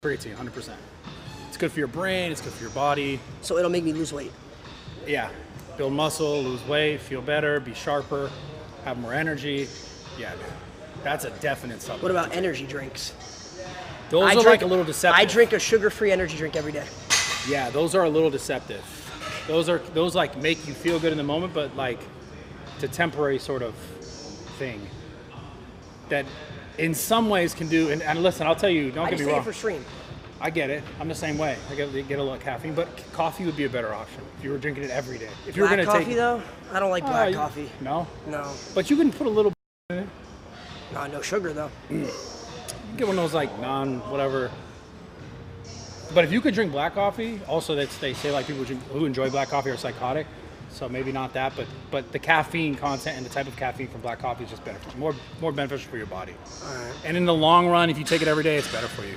Creatine, 100%. It's good for your brain. It's good for your body. So it'll make me lose weight. Yeah, build muscle, lose weight, feel better, be sharper, have more energy. Yeah, dude. That's a definite supplement. What about energy drinks? those? I are drink like a little deceptive. I drink a sugar-free energy drink every day. Yeah, those are a little deceptive. Those are those like make you feel good in the moment, but like it's a temporary sort of thing that in some ways can do. And, and listen, I'll tell you, don't I get me wrong. it for stream. I get it. I'm the same way. I get, get a little caffeine, but coffee would be a better option if you were drinking it every day. If you were Black gonna coffee take though, I don't like Ah, black you- coffee. No, No, but you can put a little. in it. no, no sugar though. You can get one of those like non whatever. But if you could drink black coffee, also that's they say like people who enjoy black coffee are psychotic. So maybe not that, but but the caffeine content and the type of caffeine from black coffee is just better, more more beneficial for your body. Right. And in the long run, if you take it every day, it's better for you.